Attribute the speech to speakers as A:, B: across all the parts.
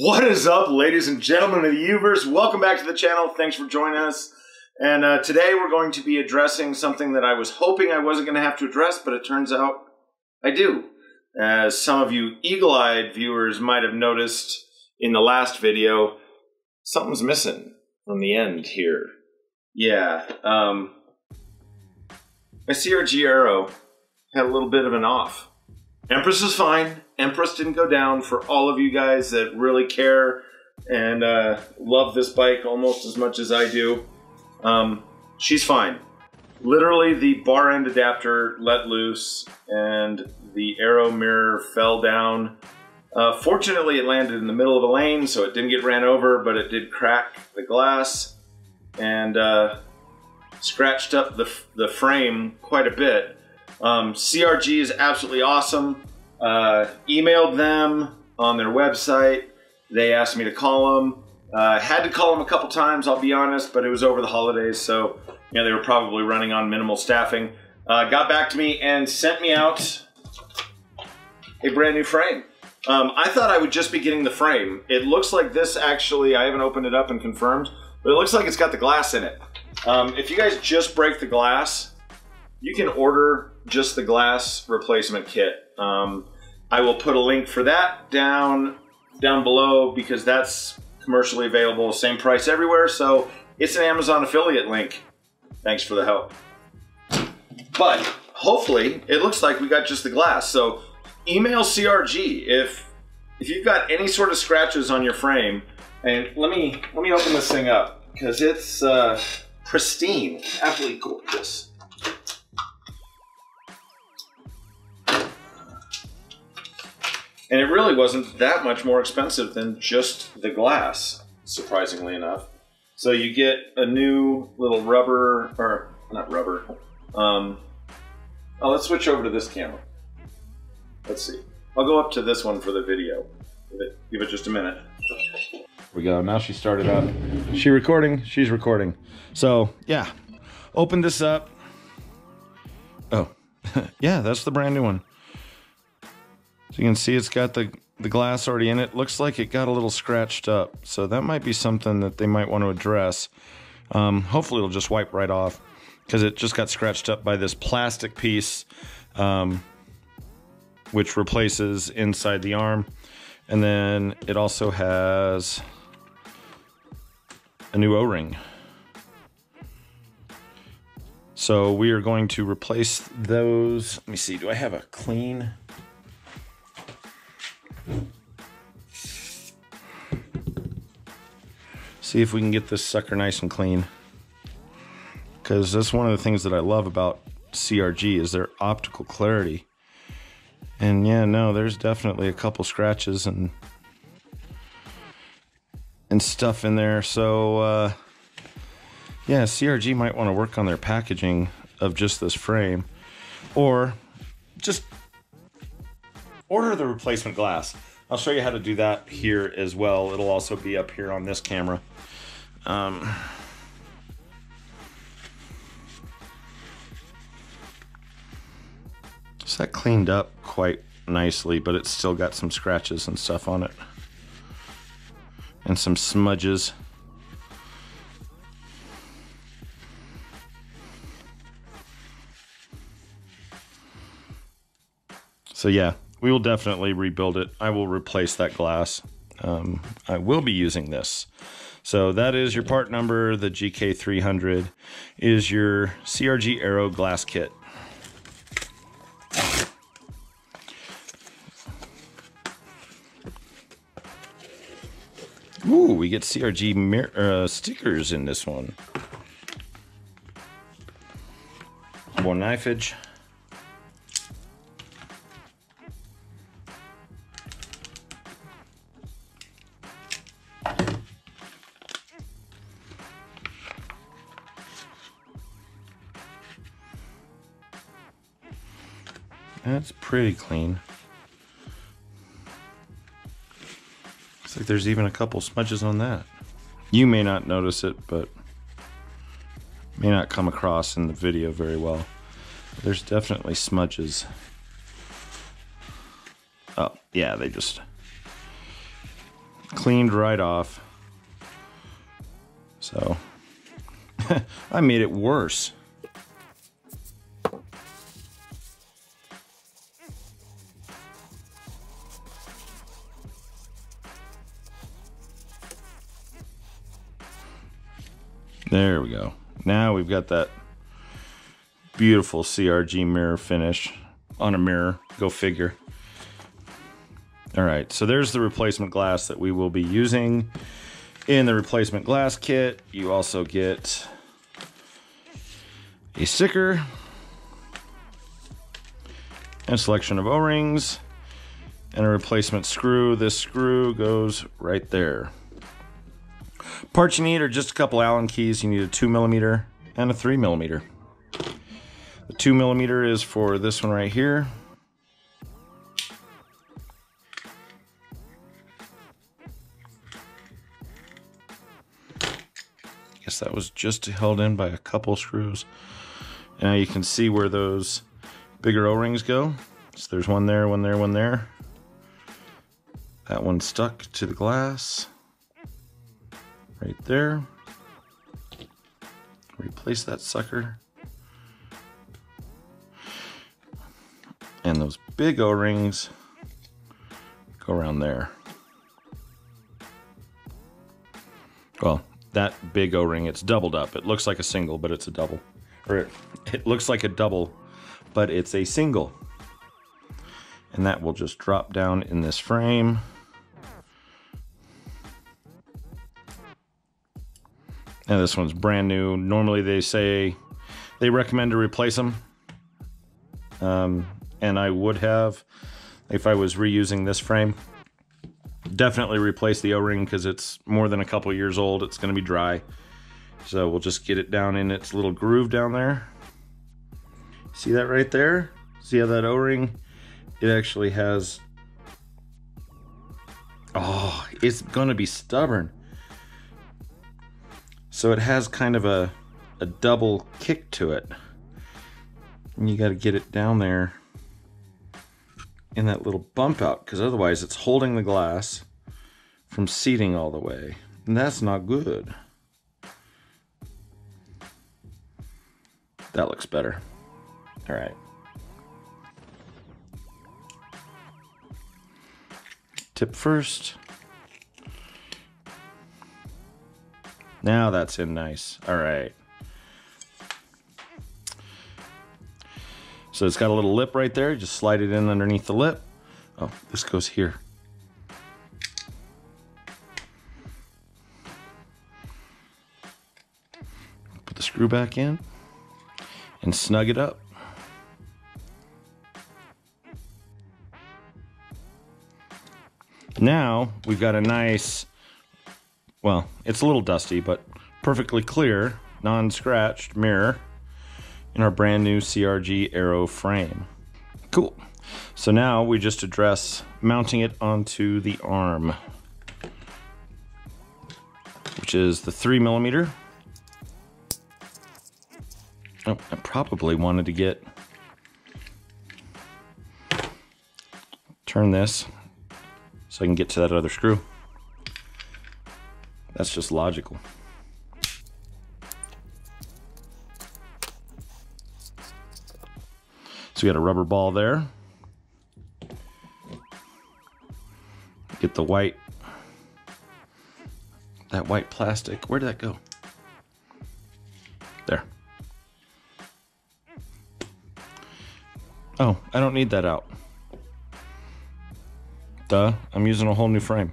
A: What is up, ladies and gentlemen of the Uverse? Welcome back to the channel. Thanks for joining us. And uh, today we're going to be addressing something that I was hoping I wasn't going to have to address, but it turns out I do. As some of you eagle-eyed viewers might have noticed in the last video, something's missing from the end here. Yeah, um, my CRG arrow had a little bit of an off. Empress is fine. Empress didn't go down for all of you guys that really care and uh, love this bike almost as much as I do. Um, she's fine. Literally, the bar end adapter let loose and the arrow mirror fell down. Uh, fortunately, it landed in the middle of a lane, so it didn't get ran over, but it did crack the glass and uh, scratched up the, the frame quite a bit. Um, CRG is absolutely awesome. Uh, emailed them on their website. They asked me to call them. Uh, had to call them a couple times, I'll be honest, but it was over the holidays, so you know, they were probably running on minimal staffing. Uh, got back to me and sent me out a brand new frame. Um, I thought I would just be getting the frame. It looks like this actually, I haven't opened it up and confirmed, but it looks like it's got the glass in it. Um, if you guys just break the glass, you can order just the glass replacement kit. Um, I will put a link for that down down below because that's commercially available, same price everywhere. So it's an Amazon affiliate link. Thanks for the help. But hopefully, it looks like we got just the glass. So email CRG if if you've got any sort of scratches on your frame. And let me let me open this thing up because it's uh, pristine, absolutely gorgeous. And it really wasn't that much more expensive than just the glass, surprisingly enough. So you get a new little rubber, or not rubber. Um, oh, let's switch over to this camera. Let's see. I'll go up to this one for the video. Give it, give it just a minute.
B: Here we go. Now she started up. She recording. She's recording. So yeah, open this up. Oh, yeah, that's the brand new one. So you can see it's got the, the glass already in it. Looks like it got a little scratched up. So that might be something that they might want to address. Um, hopefully it'll just wipe right off because it just got scratched up by this plastic piece um, which replaces inside the arm. And then it also has a new O-ring. So we are going to replace those. Let me see, do I have a clean? See if we can get this sucker nice and clean. Because that's one of the things that I love about CRG is their optical clarity. And yeah, no, there's definitely a couple scratches and and stuff in there. So uh, yeah, CRG might want to work on their packaging of just this frame, or just order the replacement glass. I'll show you how to do that here as well. It'll also be up here on this camera. Um, so that cleaned up quite nicely, but it's still got some scratches and stuff on it. And some smudges. So yeah, we will definitely rebuild it. I will replace that glass. Um, I will be using this. So that is your part number. The GK300 is your CRG Arrow glass kit. Ooh, we get CRG uh, stickers in this one. More knifage. That's pretty clean. Looks like there's even a couple smudges on that. You may not notice it, but may not come across in the video very well. There's definitely smudges. Oh, yeah, they just cleaned right off. So I made it worse. There we go. Now we've got that beautiful CRG mirror finish on a mirror. Go figure. All right, so there's the replacement glass that we will be using in the replacement glass kit. You also get a sticker and a selection of O-rings and a replacement screw. This screw goes right there. Parts you need are just a couple Allen keys. You need a two millimeter and a three millimeter. The two millimeter is for this one right here. Guess that was just held in by a couple screws. Now you can see where those bigger O-rings go. So there's one there, one there, one there. That one stuck to the glass right there. Replace that sucker. And those big O-rings go around there. Well, that big O-ring, it's doubled up. It looks like a single, but it's a double. Or it, it looks like a double, but it's a single. And that will just drop down in this frame. And this one's brand new. Normally they say they recommend to replace them. Um, and I would have if I was reusing this frame. Definitely replace the O-ring because it's more than a couple years old. It's going to be dry. So we'll just get it down in its little groove down there. See that right there? See how that O-ring, it actually has, oh, it's going to be stubborn. So it has kind of a, a double kick to it. And you got to get it down there in that little bump out because otherwise it's holding the glass from seating all the way. And that's not good. That looks better. All right. Tip first. Now that's in nice. All right. So it's got a little lip right there. Just slide it in underneath the lip. Oh, this goes here. Put the screw back in and snug it up. Now we've got a nice well, it's a little dusty, but perfectly clear, non-scratched mirror in our brand new CRG Arrow frame. Cool. So now we just address mounting it onto the arm, which is the three millimeter. Oh, I probably wanted to get, turn this so I can get to that other screw. That's just logical. So we got a rubber ball there. Get the white, that white plastic. Where did that go? There. Oh, I don't need that out. Duh, I'm using a whole new frame.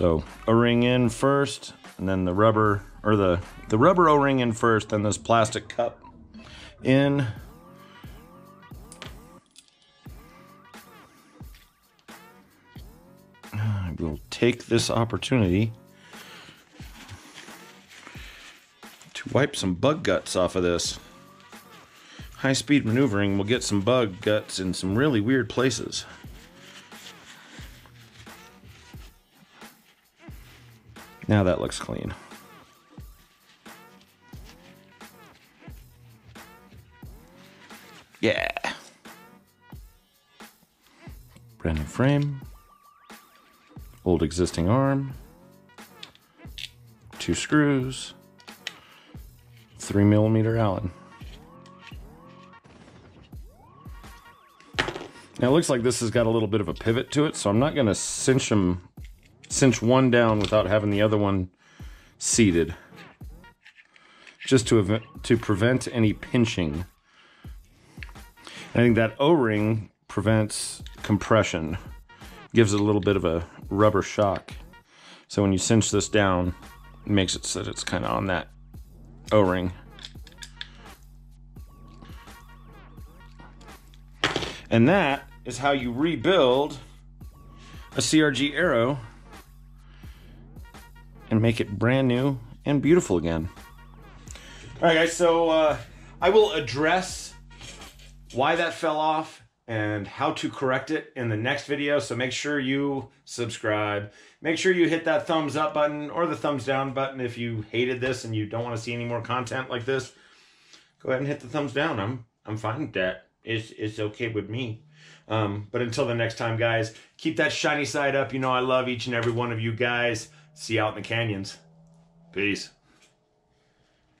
B: So O-ring in first, and then the rubber, or the, the rubber O-ring in first, then this plastic cup in. I will take this opportunity to wipe some bug guts off of this. High speed maneuvering will get some bug guts in some really weird places. Now that looks clean. Yeah. Brand new frame. Old existing arm. Two screws. Three millimeter Allen. Now it looks like this has got a little bit of a pivot to it, so I'm not going to cinch them, cinch one down without having the other one seated, just to to prevent any pinching. I think that O-ring prevents compression, gives it a little bit of a rubber shock. So when you cinch this down, it makes it so that it's kind of on that O-ring. And that is how you rebuild a CRG Arrow and make it brand new and beautiful again. All right, guys, so uh, I will address why that fell off and how to correct it in the next video. So make sure you subscribe. Make sure you hit that thumbs up button or the thumbs down button if you hated this and you don't want to see any more content like this. Go ahead and hit the thumbs down. I'm I'm fine with that. It's it's okay with me. Um, but until the next time, guys, keep that shiny side up. You know I love each and every one of you guys. See you out in the canyons. Peace.